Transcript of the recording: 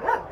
Yeah.